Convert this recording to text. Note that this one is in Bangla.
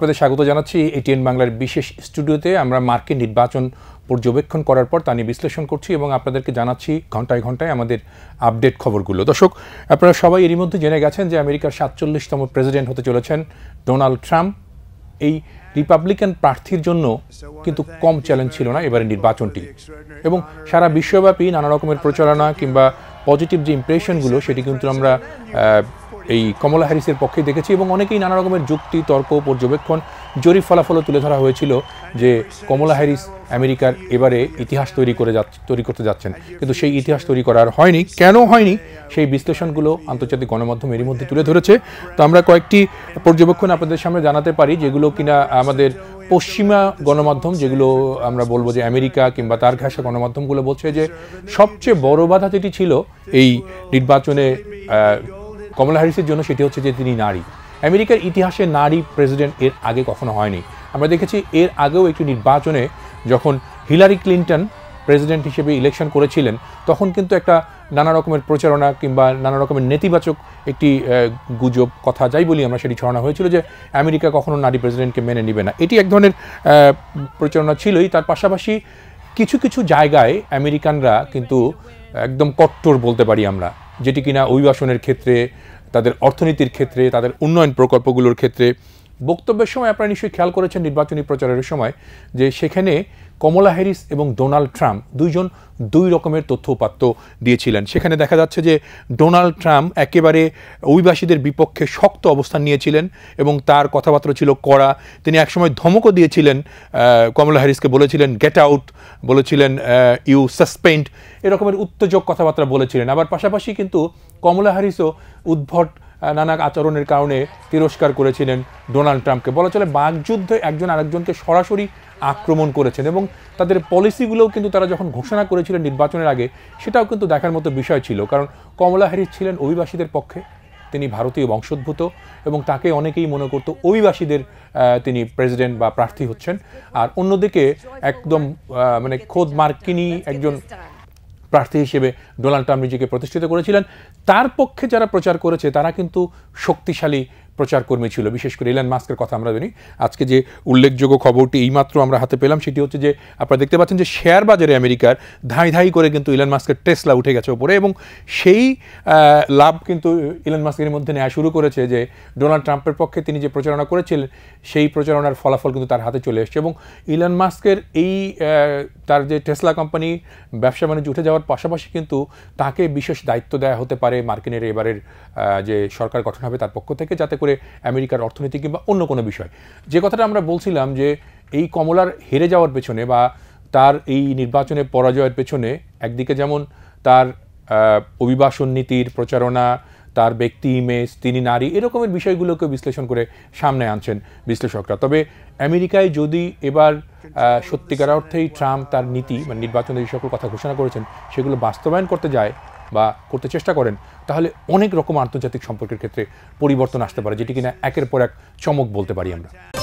আপনাদের স্বাগত জানাচ্ছি এটিএন বাংলার বিশেষ স্টুডিওতে। আমরা মার্কিন নির্বাচন পর্যবেক্ষণ করার পর তা নিয়ে বিশ্লেষণ করছি এবং আপনাদেরকে জানাচ্ছি ঘন্টায় ঘন্টায় আমাদের আপডেট খবরগুলো। দর্শক, আপনারা সবাই এরই মধ্যে জেনে গেছেন যে আমেরিকার সাতচল্লিশতম প্রেসিডেন্ট হতে চলেছেন ডোনাল্ড ট্রাম্প। এই রিপাবলিকান প্রার্থীর জন্য কিন্তু কম চ্যালেঞ্জ ছিল না এবারে নির্বাচনটি। এবং সারা বিশ্বব্যাপী নানা রকমের প্রচারণা কিংবা পজিটিভ যে ইমপ্রেশনগুলো সেটি কিন্তু আমরা এই কমলা হ্যারিসের পক্ষে দেখেছি এবং অনেকেই নানা রকমের যুক্তি, তর্ক, পর্যবেক্ষণ, জরিপ ফলাফলও তুলে ধরা হয়েছিল যে কমলা হ্যারিস আমেরিকার এবারে ইতিহাস তৈরি করে তৈরি করতে যাচ্ছেন। কিন্তু সেই ইতিহাস তৈরি করার হয়নি। কেন হয়নি? সেই বিশ্লেষণগুলো আন্তর্জাতিক গণমাধ্যম এরই মধ্যে তুলে ধরেছে। তো আমরা কয়েকটি পর্যবেক্ষণ আপনাদের সামনে জানাতে পারি, যেগুলো কিনা আমাদের পশ্চিমা গণমাধ্যম, যেগুলো আমরা বলব যে আমেরিকা কিংবা তার ঘাসা গণমাধ্যমগুলো বলছে যে সবচেয়ে বড় বাধা যেটি ছিল এই নির্বাচনে কমলা হ্যারিসের জন্য সেটি হচ্ছে যে তিনি নারী। আমেরিকার ইতিহাসে নারী প্রেসিডেন্ট এর আগে কখনো হয়নি। আমরা দেখেছি এর আগেও একটি নির্বাচনে যখন হিলারি ক্লিন্টন প্রেসিডেন্ট হিসেবে ইলেকশন করেছিলেন, তখন কিন্তু একটা নানা রকমের প্রচারণা কিংবা নানা রকমের নেতিবাচক একটি গুজব, কথা যাই বলি আমরা, সেটি ছড়ানো হয়েছিল যে আমেরিকা কখনো নারী প্রেসিডেন্টকে মেনে নিবে না। এটি এক ধরনের প্রচারণা ছিলই। তার পাশাপাশি কিছু কিছু জায়গায় আমেরিকানরা কিন্তু একদম কট্টর বলতে পারি আমরা। যেটি কিনা অভিবাসনের ক্ষেত্রে তাদের অর্থনীতির ক্ষেত্রে তাদের উন্নয়ন প্রকল্পগুলোর ক্ষেত্রে বক্তব্যের সময় আপনারা নিশ্চয়ই খেয়াল করেছেন নির্বাচনী প্রচারের সময় যে সেখানে কমলা হ্যারিস এবং ডোনাল্ড ট্রাম্প দুইজন দুই রকমের তথ্য উপাত্ত দিয়েছিলেন। সেখানে দেখা যাচ্ছে যে ডোনাল্ড ট্রাম্প একেবারে অভিবাসীদের বিপক্ষে শক্ত অবস্থান নিয়েছিলেন এবং তার কথাবার্তা ছিল কড়া। তিনি একসময় ধমকও দিয়েছিলেন কমলা হ্যারিসকে বলেছিলেন গেট আউট বলেছিলেন ইউ সাসপেন্ড এরকমের উত্তেজক কথাবার্তা বলেছিলেন। আবার পাশাপাশি কিন্তু কমলা হ্যারিসও উদ্ভট নানা আচরণের কারণে তিরস্কার করেছিলেন ডোনাল্ড ট্রাম্পকে। বলা চলে, বাকযুদ্ধে একজন আরেকজনকে সরাসরি আক্রমণ করেছেন এবং তাদের পলিসিগুলোও কিন্তু তারা যখন ঘোষণা করেছিলেন নির্বাচনের আগে, সেটাও কিন্তু দেখার মতো বিষয় ছিল। কারণ কমলা হ্যারিস ছিলেন অভিবাসীদের পক্ষে, তিনি ভারতীয় বংশোদ্ভূত এবং তাকে অনেকেই মনে করত অভিবাসীদের তিনি প্রেসিডেন্ট বা প্রার্থী হচ্ছেন। আর অন্যদিকে একদম মানে খোদ মার্কিনী একজন প্রার্থী হিসেবে ডোনাল্ড ট্রাম্প নিজেকে প্রতিষ্ঠিত করেছিলেন। তার পক্ষে যারা প্রচার করেছে, তারা কিন্তু শক্তিশালী প্রচারকর্মী ছিল। বিশেষ করে ইলান মাস্কের কথা আমরা জানি। আজকে যে উল্লেখযোগ্য খবরটি এইমাত্র আমরা হাতে পেলাম, সেটি হচ্ছে যে আপনারা দেখতে পাচ্ছেন যে শেয়ার বাজারে আমেরিকার ধাই ধাই করে কিন্তু ইলান মাস্কের টেসলা উঠে গেছে ওপরে এবং সেই লাভ কিন্তু ইলান মাস্কের মধ্যে নেওয়া শুরু করেছে যে ডোনাল্ড ট্রাম্পের পক্ষে তিনি যে প্রচারণা করেছিলেন, সেই প্রচারণার ফলাফল কিন্তু তার হাতে চলে এসছে এবং ইলান মাস্কের এই তার যে টেসলা কোম্পানি ব্যবসা বাণিজ্য উঠে যাওয়ার পাশাপাশি কিন্তু তাকে বিশেষ দায়িত্ব দেওয়া হতে পারে মার্কিনের এবারের যে সরকার গঠন হবে তার পক্ষ থেকে, যাতে করে আমেরিকার অর্থনীতি কিংবা অন্য কোনো বিষয়। যে কথাটা আমরা বলছিলাম যে এই কমলার হেরে যাওয়ার পেছনে বা তার এই নির্বাচনে পরাজয়ের পেছনে একদিকে যেমন তার অভিবাসন নীতির প্রচারণা, তার ব্যক্তি ইমেজ তিনি নারী, এরকমের বিষয়গুলোকে বিশ্লেষণ করে সামনে আনছেন বিশ্লেষকরা। তবে আমেরিকায় যদি এবার সত্যিকার অর্থেই ট্রাম্প তার নীতি মানে নির্বাচনে যে সকল কথা ঘোষণা করেছেন, সেগুলো বাস্তবায়ন করতে যায় বা করতে চেষ্টা করেন, তাহলে অনেক রকম আন্তর্জাতিক সম্পর্কের ক্ষেত্রে পরিবর্তন আসতে পারে, যেটি কিনা একের পর এক চমক বলতে পারি আমরা।